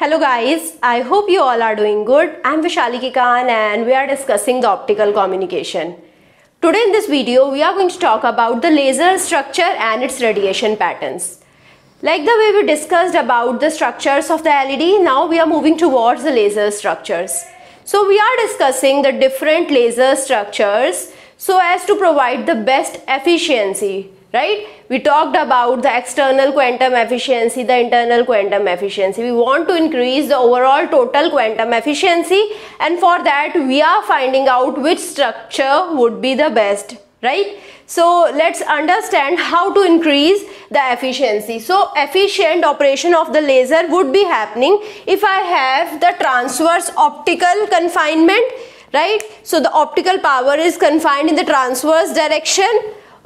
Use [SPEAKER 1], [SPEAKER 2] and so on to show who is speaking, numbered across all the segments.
[SPEAKER 1] Hello guys, I hope you all are doing good. I'm Vaishali Kikan and we are discussing the optical communication. Today in this video, we are going to talk about the laser structure and its radiation patterns. Like the way we discussed about the structures of the LED, now we are moving towards the laser structures. So we are discussing the different laser structures so as to provide the best efficiency right? We talked about the external quantum efficiency the internal quantum efficiency. We want to increase the overall total quantum efficiency and for that we are finding out which structure would be the best. Right? So let's understand how to increase the efficiency. So efficient operation of the laser would be happening if i have the transverse optical confinement right? So the optical power is confined in the transverse direction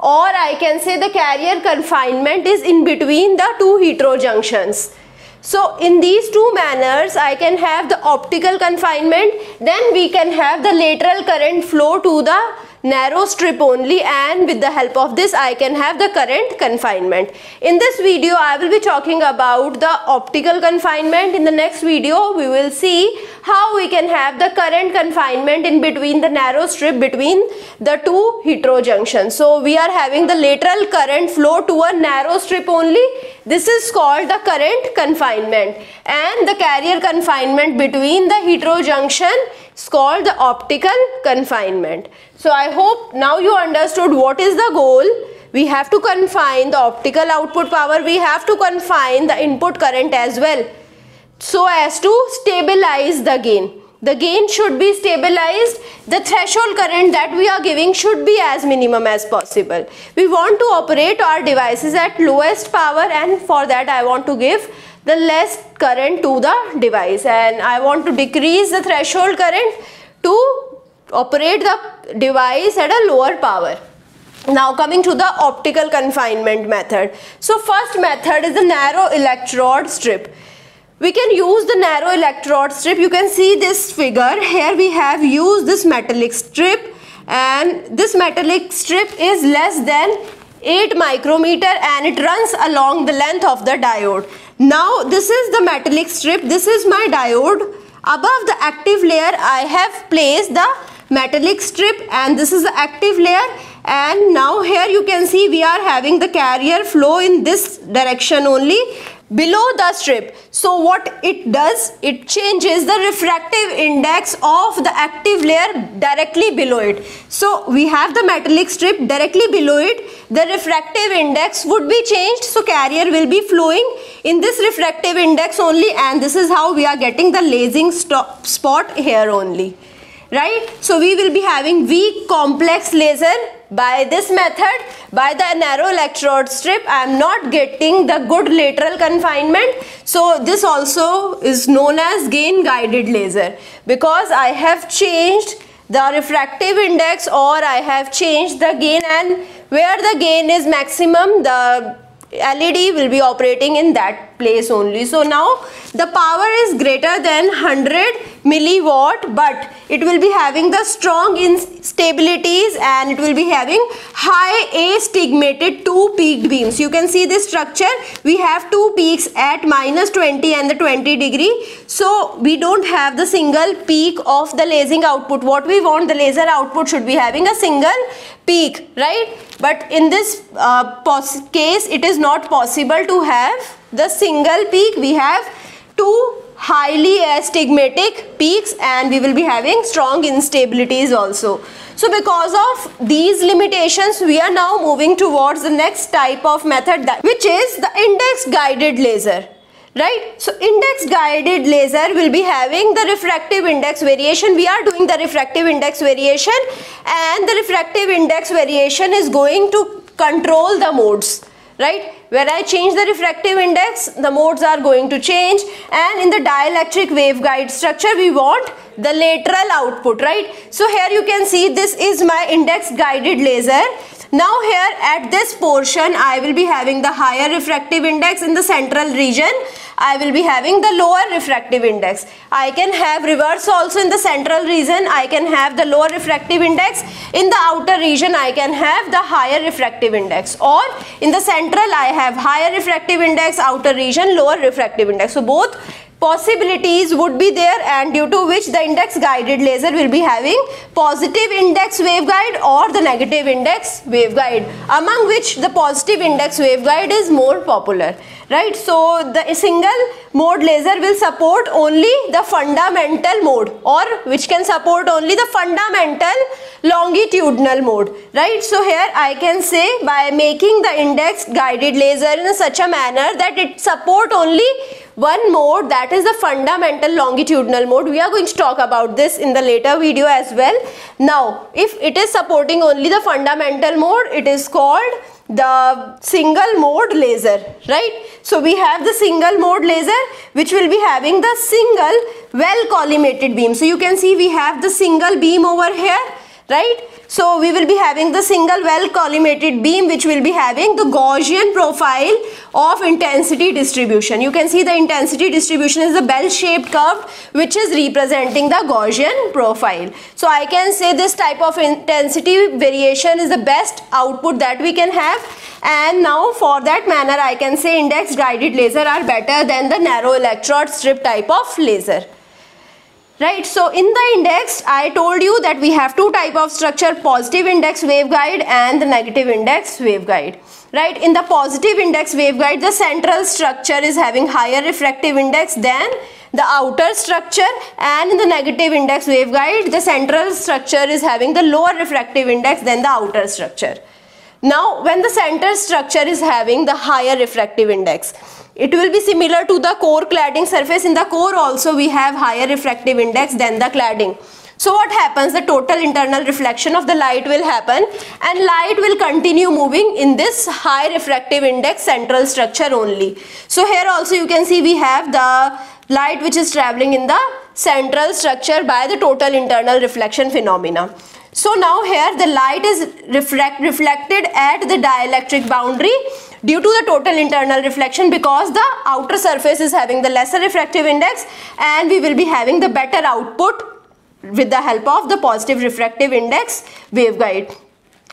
[SPEAKER 1] or I can say the carrier confinement is in between the two heterojunctions. So in these two manners I can have the optical confinement then we can have the lateral current flow to the narrow strip only and with the help of this I can have the current confinement. In this video I will be talking about the optical confinement. In the next video we will see how we can have the current confinement in between the narrow strip between the two heterojunctions. So we are having the lateral current flow to a narrow strip only. This is called the current confinement and the carrier confinement between the heterojunction is called the optical confinement. So I hope now you understood what is the goal. We have to confine the optical output power. We have to confine the input current as well so as to stabilize the gain. The gain should be stabilized. The threshold current that we are giving should be as minimum as possible. We want to operate our devices at lowest power and for that I want to give the less current to the device. And I want to decrease the threshold current to operate the device at a lower power. Now coming to the optical confinement method. So first method is the narrow electrode strip. We can use the narrow electrode strip. You can see this figure. Here we have used this metallic strip. And this metallic strip is less than 8 micrometer and it runs along the length of the diode now this is the metallic strip this is my diode above the active layer I have placed the metallic strip and this is the active layer and now here you can see we are having the carrier flow in this direction only below the strip. So what it does, it changes the refractive index of the active layer directly below it. So we have the metallic strip directly below it. The refractive index would be changed. So carrier will be flowing in this refractive index only and this is how we are getting the lasing spot here only. Right? So we will be having weak complex laser by this method by the narrow electrode strip I am not getting the good lateral confinement so this also is known as gain guided laser because I have changed the refractive index or I have changed the gain and where the gain is maximum the LED will be operating in that place only. So now the power is greater than 100 milliwatt but it will be having the strong instabilities and it will be having high astigmated two peaked beams. You can see this structure we have two peaks at minus 20 and the 20 degree. So we don't have the single peak of the lasing output. What we want the laser output should be having a single peak right but in this uh, case it is not possible to have the single peak we have two highly astigmatic peaks and we will be having strong instabilities also. So because of these limitations we are now moving towards the next type of method that which is the index guided laser right? So index guided laser will be having the refractive index variation. We are doing the refractive index variation and the refractive index variation is going to control the modes right? Where I change the refractive index the modes are going to change. And in the dielectric waveguide structure we want the lateral output right? So here you can see this is my index guided laser now here at this portion I will be having the higher refractive index in the central region. I will be having the lower refractive index. I can have reverse also in the central region. I can have the lower refractive index. In the outer region I can have the higher refractive index or in the central I have higher refractive index, outer region lower refractive index. So both possibilities would be there and due to which the index guided laser will be having positive index waveguide or the negative index waveguide among which the positive index waveguide is more popular right? So the single mode laser will support only the fundamental mode or which can support only the fundamental longitudinal mode right? So here I can say by making the index guided laser in such a manner that it support only one mode that is the fundamental longitudinal mode. We are going to talk about this in the later video as well. Now if it is supporting only the fundamental mode it is called the single mode laser right? So we have the single mode laser which will be having the single well collimated beam. So you can see we have the single beam over here right so we will be having the single well collimated beam which will be having the Gaussian profile of intensity distribution. You can see the intensity distribution is the bell shaped curve which is representing the Gaussian profile. So I can say this type of intensity variation is the best output that we can have and now for that manner I can say index guided laser are better than the narrow electrode strip type of laser right so in the index i told you that we have two type of structure positive index waveguide and the negative index waveguide. Right in the positive index waveguide the central structure is having higher refractive index than the outer structure and in the negative index waveguide the central structure is having the lower refractive index than the outer structure. Now when the center structure is having the higher refractive index it will be similar to the core cladding surface. In the core also we have higher refractive index than the cladding. So what happens? The total internal reflection of the light will happen and light will continue moving in this high refractive index central structure only. So here also you can see we have the light which is traveling in the central structure by the total internal reflection phenomena. So now here the light is reflect, reflected at the dielectric boundary due to the total internal reflection because the outer surface is having the lesser refractive index and we will be having the better output with the help of the positive refractive index waveguide.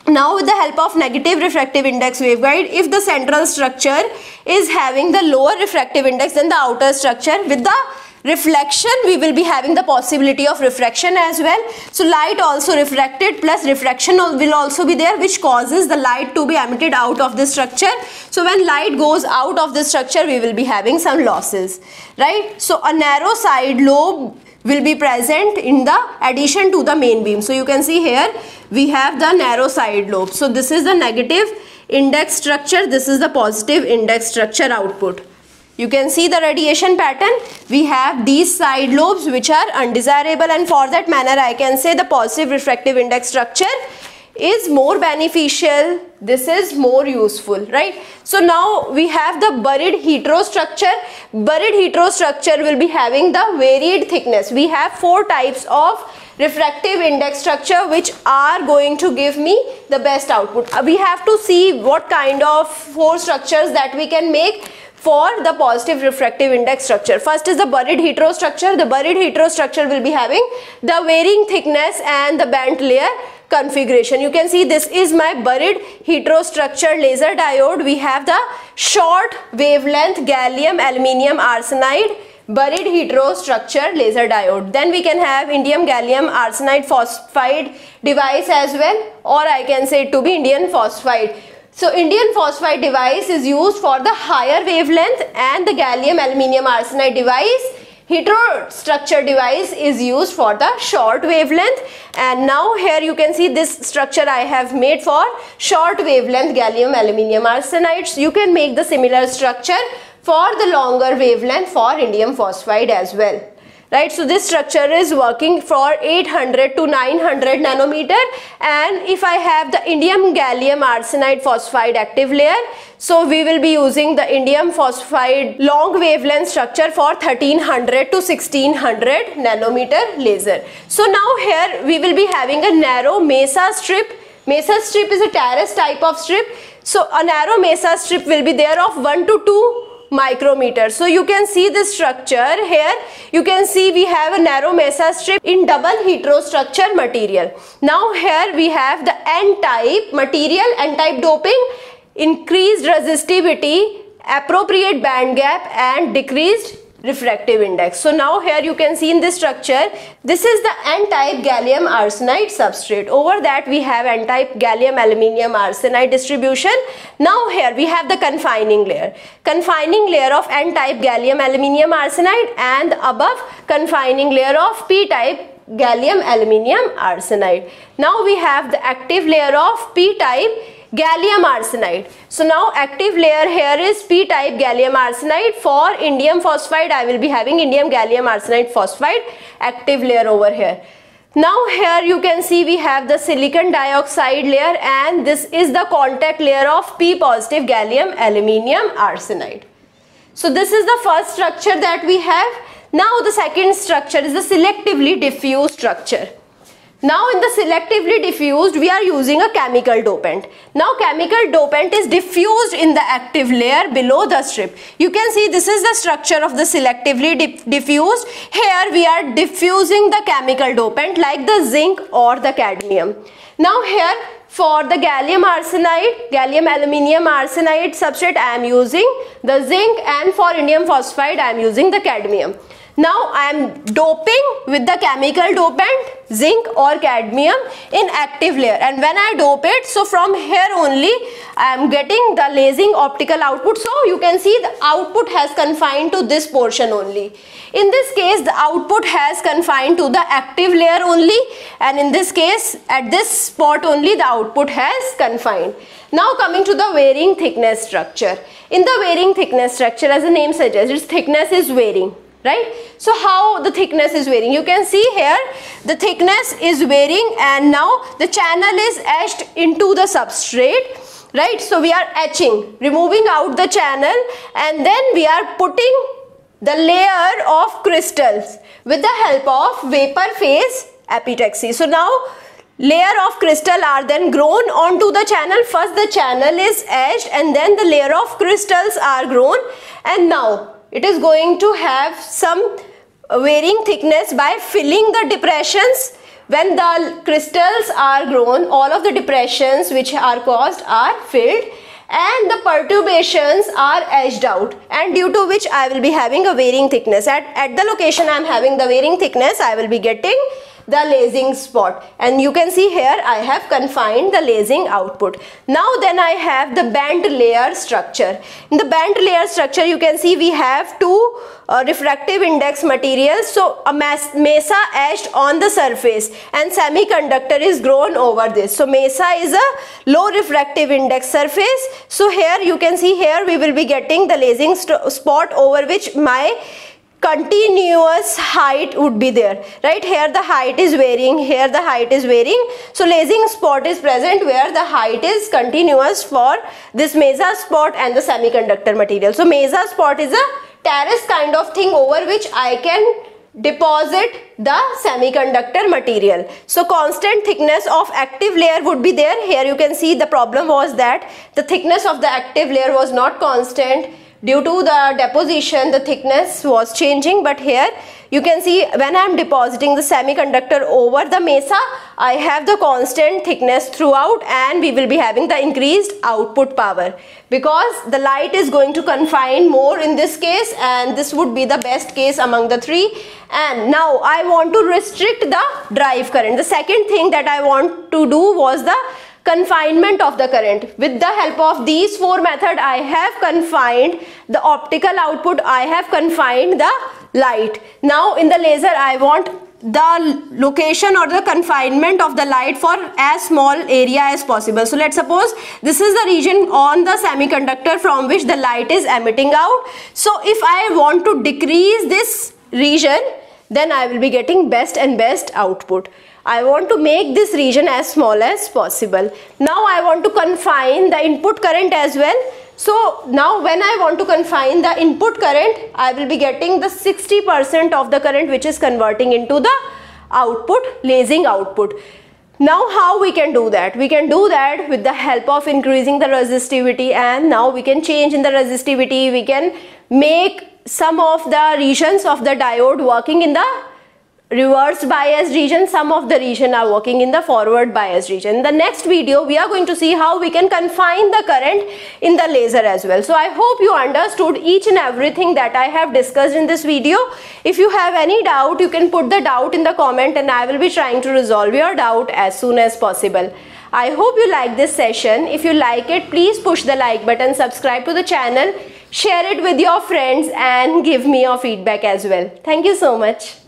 [SPEAKER 1] Now with the help of negative refractive index waveguide, if the central structure is having the lower refractive index than the outer structure with the reflection we will be having the possibility of refraction as well. So light also refracted plus refraction will also be there which causes the light to be emitted out of the structure. So when light goes out of the structure we will be having some losses right? So a narrow side lobe will be present in the addition to the main beam. So you can see here we have the narrow side lobe. So this is the negative index structure. This is the positive index structure output you can see the radiation pattern. We have these side lobes which are undesirable and for that manner I can say the positive refractive index structure is more beneficial. This is more useful right? So now we have the buried heterostructure buried heterostructure will be having the varied thickness. We have four types of refractive index structure which are going to give me the best output. Uh, we have to see what kind of four structures that we can make for the positive refractive index structure. First is the buried heterostructure. The buried heterostructure will be having the varying thickness and the bent layer configuration. You can see this is my buried heterostructure laser diode. We have the short wavelength gallium aluminium arsenide buried heterostructure laser diode. Then we can have indium gallium arsenide phosphide device as well or I can say to be indium phosphide. So indium phosphide device is used for the higher wavelength and the gallium aluminium arsenide device. Heterostructure device is used for the short wavelength. And now here you can see this structure I have made for short wavelength gallium aluminium arsenide. So you can make the similar structure for the longer wavelength for indium phosphide as well right so this structure is working for 800 to 900 nanometer. And if I have the indium gallium arsenide phosphide active layer so we will be using the indium phosphide long wavelength structure for 1300 to 1600 nanometer laser. So now here we will be having a narrow mesa strip. Mesa strip is a terrace type of strip. So a narrow mesa strip will be there of 1 to 2 micrometer. So you can see the structure here. You can see we have a narrow mesa strip in double heterostructure material. Now here we have the N-type material, N-type doping, increased resistivity, appropriate band gap and decreased refractive index. So now here you can see in this structure, this is the n-type gallium arsenide substrate. Over that we have n-type gallium aluminium arsenide distribution. Now here we have the confining layer. Confining layer of n-type gallium aluminium arsenide and above confining layer of p-type gallium aluminium arsenide. Now we have the active layer of p-type gallium arsenide. So now active layer here is p-type gallium arsenide. For indium phosphide I will be having indium gallium arsenide phosphide active layer over here. Now here you can see we have the silicon dioxide layer and this is the contact layer of p positive gallium aluminium arsenide. So this is the first structure that we have. Now the second structure is the selectively diffuse structure. Now in the selectively diffused we are using a chemical dopant. Now chemical dopant is diffused in the active layer below the strip. You can see this is the structure of the selectively diffused. Here we are diffusing the chemical dopant like the zinc or the cadmium. Now here for the gallium arsenide, gallium aluminium arsenide substrate I am using the zinc and for indium phosphide I am using the cadmium. Now I am doping with the chemical dopant zinc or cadmium in active layer and when I dope it so from here only I am getting the lasing optical output so you can see the output has confined to this portion only. In this case the output has confined to the active layer only and in this case at this spot only the output has confined. Now coming to the varying thickness structure. In the varying thickness structure as the name suggests its thickness is varying right? So how the thickness is varying. You can see here the thickness is varying and now the channel is etched into the substrate right? So we are etching removing out the channel and then we are putting the layer of crystals with the help of vapor phase epitaxy. So now layer of crystal are then grown onto the channel. First the channel is etched and then the layer of crystals are grown. And now it is going to have some varying thickness by filling the depressions. When the crystals are grown all of the depressions which are caused are filled and the perturbations are edged out. And due to which I will be having a varying thickness. At, at the location I am having the varying thickness I will be getting the lasing spot and you can see here I have confined the lasing output. Now then I have the bent layer structure. In the bent layer structure you can see we have two uh, refractive index materials so a mesa etched on the surface and semiconductor is grown over this. So mesa is a low refractive index surface. So here you can see here we will be getting the lasing spot over which my continuous height would be there right here the height is varying here the height is varying so lasing spot is present where the height is continuous for this mesa spot and the semiconductor material so mesa spot is a terrace kind of thing over which I can deposit the semiconductor material. So constant thickness of active layer would be there. Here you can see the problem was that the thickness of the active layer was not constant due to the deposition the thickness was changing but here you can see when I am depositing the semiconductor over the mesa I have the constant thickness throughout and we will be having the increased output power. Because the light is going to confine more in this case and this would be the best case among the three. And now I want to restrict the drive current. The second thing that I want to do was the confinement of the current. With the help of these four method I have confined the optical output, I have confined the light. Now in the laser I want the location or the confinement of the light for as small area as possible. So let's suppose this is the region on the semiconductor from which the light is emitting out. So if I want to decrease this region then I will be getting best and best output. I want to make this region as small as possible. Now I want to confine the input current as well. So now when I want to confine the input current, I will be getting the 60% of the current which is converting into the output, lasing output. Now how we can do that? We can do that with the help of increasing the resistivity and now we can change in the resistivity. We can make some of the regions of the diode working in the reverse bias region some of the region are working in the forward bias region in the next video we are going to see how we can confine the current in the laser as well so i hope you understood each and everything that i have discussed in this video if you have any doubt you can put the doubt in the comment and i will be trying to resolve your doubt as soon as possible I hope you like this session. If you like it, please push the like button, subscribe to the channel, share it with your friends and give me your feedback as well. Thank you so much.